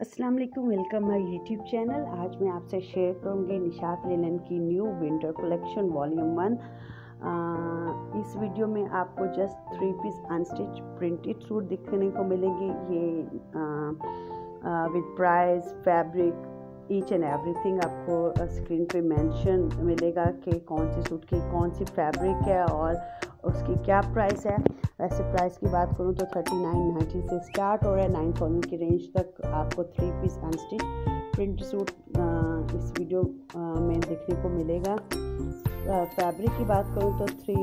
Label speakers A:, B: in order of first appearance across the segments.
A: अस्सलाम वालेकुम, welcome my YouTube channel. आज मैं आपसे शेयर करूँगी निशात लेलन की new winter collection volume one. इस वीडियो में आपको just three piece unstitch printed suit दिखने को मिलेंगे। ये with price fabric each and everything आपको स्क्रीन पे मेंशन मिलेगा कि कौन सी सूट की कौन सी फैब्रिक है और उसकी क्या प्राइस है? वैसे प्राइस की बात करूँ तो थर्टी नाइन नाइन्टी से स्टार्ट हो रहा है नाइन थाउज़ेंड की रेंज तक आपको three piece unstitch print suit इस वीडियो में देखने को मिलेगा। फैब्रिक की बात करूँ तो थ्री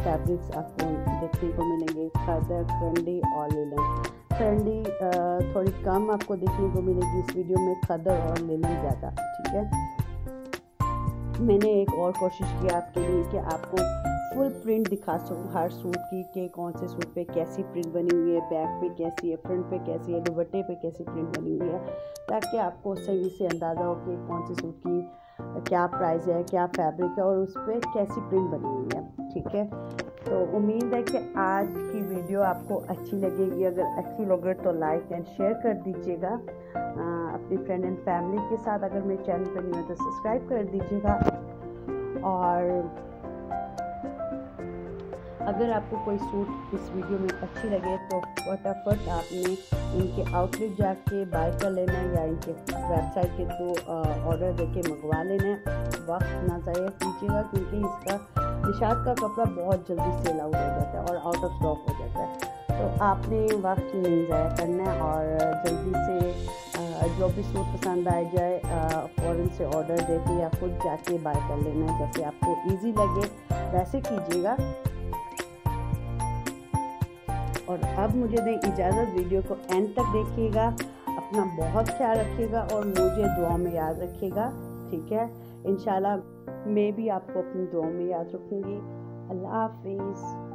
A: फैब्रिक्स आपको देखने को मिलेंगे। खदर क्रंडी और लेलन क्रंडी थोड़ी कम आपको देखने को मिलेगी इस वीडियो में, खदर और लेलन ज़्यादा, ठीक है? मैंने एक और कोशिश की आपके लिए कि आपको फुल प्रिंट दिखा सकूँ। हर सूट की कि कौन से सूट पे कैसी प्रिंट बनी हुई है बैक पे कैसी है फ्रंट पे कैसी है, दुपट्टे पे कैसी प्रिंट बनी हुई है, ताकि आपको सही से अंदाज़ा हो कि कौन से सूट की, क्या प्राइस है, क्या फैब्रिक है और उस पर कैसी प्रिंट बनी हुई है। ठीक है? तो उम्मीद है कि आज की वीडियो आपको अच्छी लगेगी। अगर अच्छी लगे तो लाइक एंड शेयर कर दीजिएगा। अपनी फ्रेंड एंड फैमिली के साथ अगर मेरे चैनल पर नहीं हो तो सब्सक्राइब कर दीजिएगा। और अगर आपको कोई सूट इस वीडियो में अच्छी लगे तो फटाफट आपने इनके आउटलेट जाके बाय कर लेना है या इनके वेबसाइट के थ्रू ऑर्डर देके मंगवा लेना। वक्त ना ज़ाया कीजिएगा क्योंकि इसका निशात का कपड़ा बहुत जल्दी सेल आउट हो जाता है और आउट ऑफ़ स्टॉक हो जाता है। तो आपने वक्त नहीं ज़ाया करना है और जल्दी से जो भी सूट पसंद आ जाए फ़ौरन से ऑर्डर देके या खुद जाके बाय कर लेना जैसे आपको इजी लगे, वैसे कीजिएगा। और अब मुझे दें इजाज़त, वीडियो को एंड तक देखिएगा, अपना बहुत ख्याल रखिएगा और मुझे दुआ में याद रखिएगा, ठीक है? इन मैं भी आपको अपनी दुआ में याद रखूँगी। अल्लाह हाफिज़।